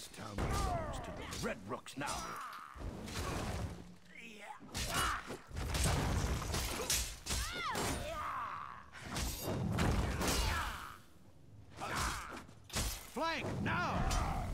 This town belongs to the Red Rooks now. Flank, now!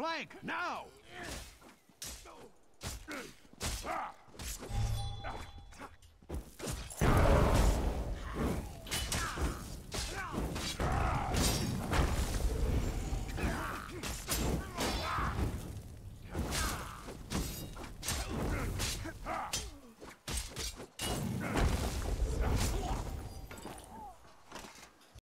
flank, now!